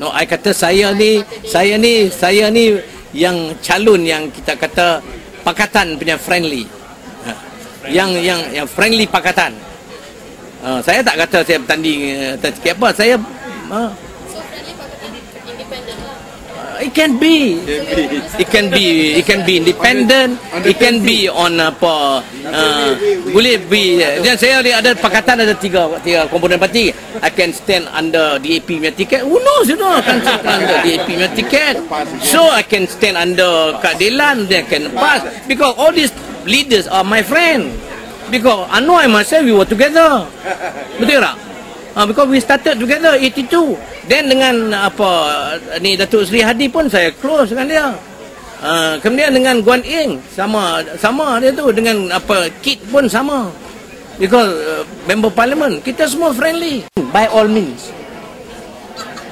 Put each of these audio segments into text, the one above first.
No, I kata saya ni, saya ni, saya ni yang calon yang kita kata pakatan punya friendly. Ha. Yang yang yang friendly pakatan. Uh, saya tak kata saya bertanding uh, tak sikit apa. Saya uh, it can be. It can be it can be independent. It can be on apa uh, boleh be dan saya ada, ada pakatan ada tiga tiga komponen. Parti I can stand under DAP punya tiket. Who knows you know I can stand under DAP punya tiket. So I can stand under keadilan then I can pass. Because all these leaders are my friend. Because Anwar and myself we were together. Betul tak Uh, because we started together 82 then dengan apa ni Datuk Seri Hadi pun saya close dengan dia. Uh, kemudian dengan Guan Ing sama sama dia tu. Dengan apa Kit pun sama. Because uh, member parliament kita semua friendly. By all means.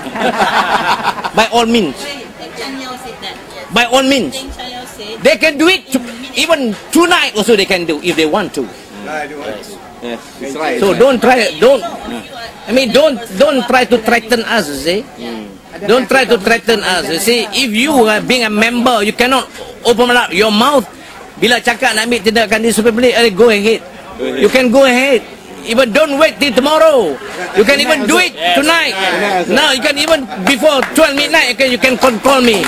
By all means. By all means. They can do it to, even tonight also they can do if they want to. Yes, it's right. So don't try, don't. I mean, don't don't try to threaten us. You see, don't try to threaten us. You see, if you are being a member, you cannot open up your mouth. Bila cakap nak ambil tindakan di supaya beli, eh, go ahead. You can go ahead. Even don't wait till tomorrow. You can even do it tonight. Now you can even before 12 midnight. You can you can control me.